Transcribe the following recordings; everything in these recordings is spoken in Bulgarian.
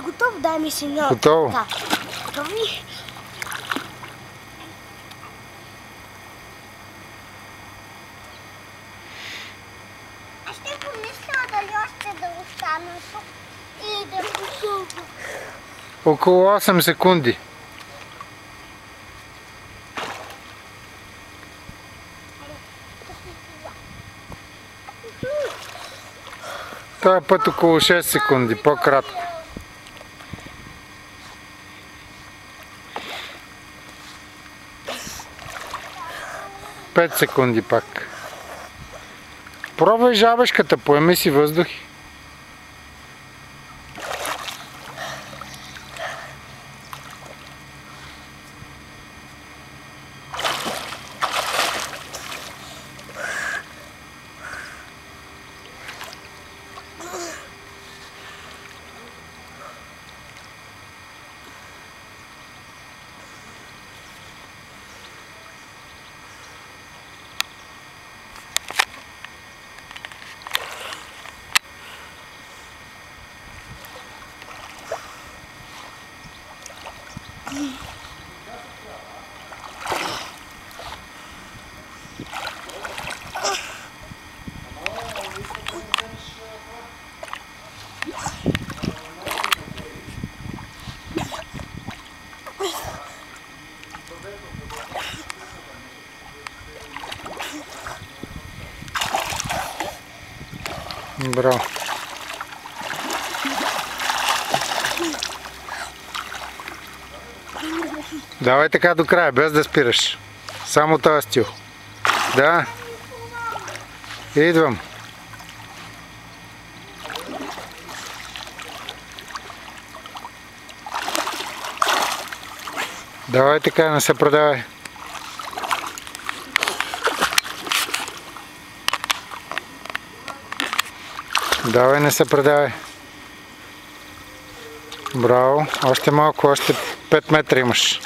си готов? Дай ми сигнал. Готово. Да. Готови? Аз ще помисля дали още да остана тук или да посълга. Около 8 секунди. Този път около 6 секунди, по-кратко. Пет секунди пак. Пробвай жабешката, поеми си въздухи. Браво. Давай така до края, без да спираш. Само този стил. Да. Идвам. Давай така, не се продавай. Давай, не се предавай. Браво. Още малко, още 5 метра имаш.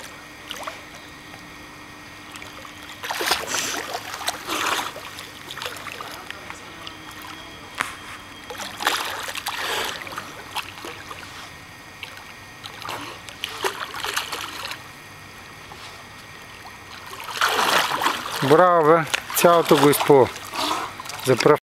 Браво, бе. Цялото го изплува. За пръв